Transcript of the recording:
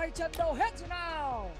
tay chân đấu hết rồi nào